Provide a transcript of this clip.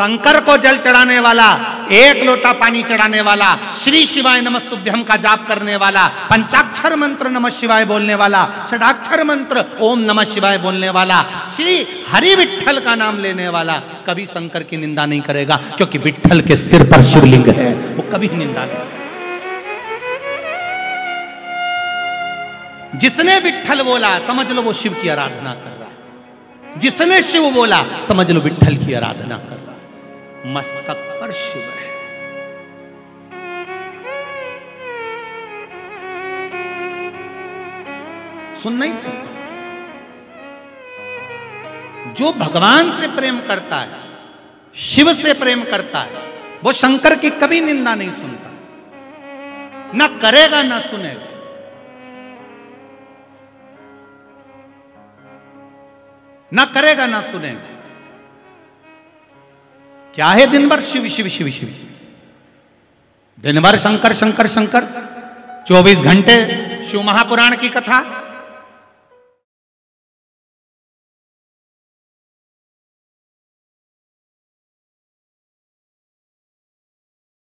शंकर को जल चढ़ाने वाला, एक लोटा पानी चढ़ाने वाला, श्री शिवाय नमस्तुभ्यम का जाप करने वाला, पंचाक्षर मंत्र नमः शिवाय बोलने वाला, षडाक्षर मंत्र ओम नमः शिवाय बोलने वाला, श्री हरि विठल का नाम लेने वाला, कभी शंकर की निंदा नहीं करेगा, क्योंकि विठल के सिर पर शिवलिंग है, वो कभी निंदा नहीं जिसने विठल बोला, समझ लो वो शिव की आराधना कर रहा है। जिसने शिव बोला, समझ लो विठल की आराधना कर रहा है। मस्तक पर शिव है। सुन नहीं सकते? जो भगवान से प्रेम करता है, शिव से प्रेम करता है, वो शंकर की कभी निंदा नहीं सुनता। ना करेगा, ना सुनेगा। ना करेगा, ना सुनेगा। क्या है दिन भर शिव शिव शिव शिव? दिन भर शंकर शंकर शंकर। चौबीस घंटे शिव महापुराण की कथा।